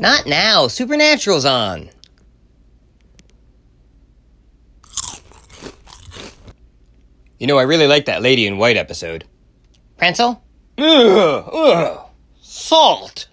Not now. Supernatural's on. You know, I really like that Lady in White episode. Prancel? Ugh, ugh, salt.